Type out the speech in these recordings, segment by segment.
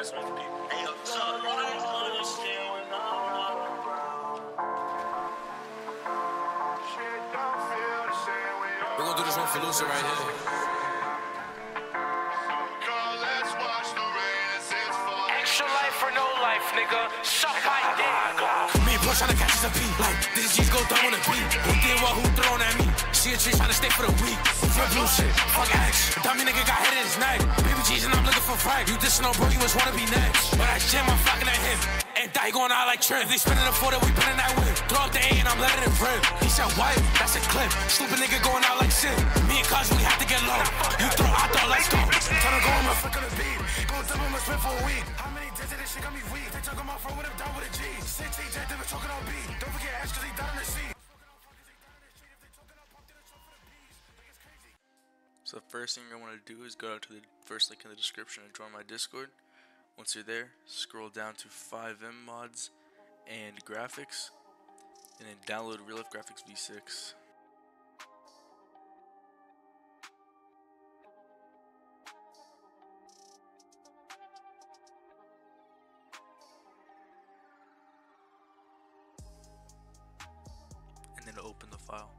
That's what the people. Hey, yo, so, We're gonna do this one for Lucy right here. Extra life for no life, nigga. Suck my dick. Me and Bro tryna catch us a beat. Like, these G's go down on the beat. Tree tryna stay for the week. Shit, fuck X. Dummy nigga got hit in his neck. Baby G's and I'm looking for fight. You dissing on bro, you just wanna be next. But I jam, I'm flocking at him. And die going out like Trent. They spinning the four that we putting that whip. Throw up the A and I'm letting it rip. He said, white, that's a clip. Stupid nigga going out like shit. Me and Cuz, we have to get low. You throw, I throw, let's go. Tryna go on my the beat. Go double my spin for a week. How many days did this shit got me weak? They with him down So the first thing you're going to want to do is go out to the first link in the description and join my Discord. Once you're there, scroll down to FiveM mods and graphics, and then download Real Life Graphics V6. And then open the file.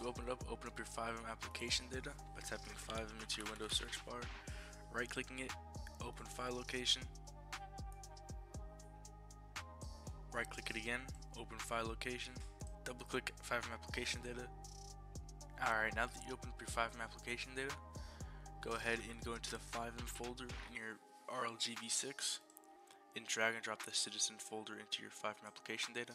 You open it up, open up your FiveM application data by typing FiveM into your Windows search bar, right clicking it, open file location, right click it again, open file location, double click FiveM application data. Alright, now that you open up your FiveM application data, go ahead and go into the FiveM folder in your RLGV6 and drag and drop the citizen folder into your FiveM application data.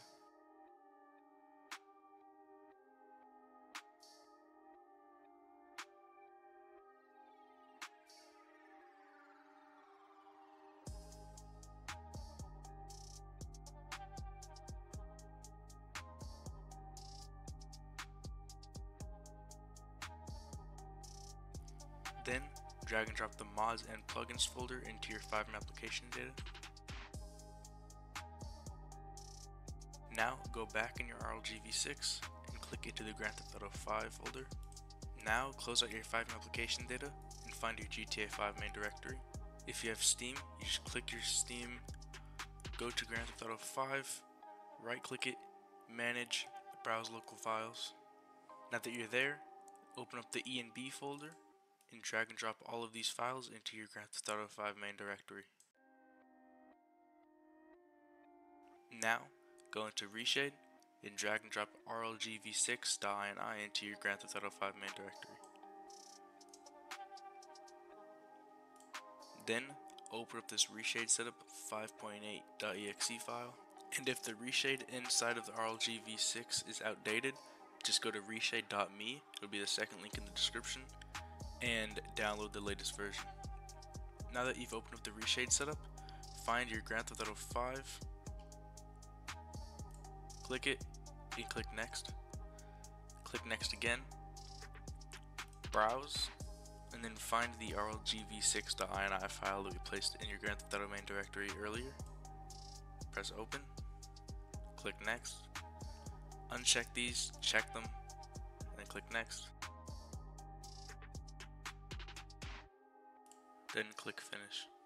Then, drag and drop the mods and plugins folder into your FiveM application data. Now, go back in your RLGV6 and click into the Grand Theft Auto 5 folder. Now, close out your FiveM application data and find your GTA 5 main directory. If you have Steam, you just click your Steam, go to Grand Theft Auto 5, right click it, manage, browse local files. Now that you're there, open up the ENB folder and drag and drop all of these files into your Grand Theft Auto 5 main directory. Now, go into Reshade and drag and drop rlgv6.ini into your Grand Theft Auto 5 main directory. Then, open up this Reshade setup 5.8.exe file, and if the reshade inside of the rlgv6 is outdated, just go to reshade.me, it'll be the second link in the description, and download the latest version. Now that you've opened up the reshade setup, find your Grand Theft Auto 5, click it, and click next. Click next again, browse, and then find the rlgv6.ini file that we placed in your Grand Theft Auto main directory earlier. Press open, click next, uncheck these, check them, and then click next. Then click finish.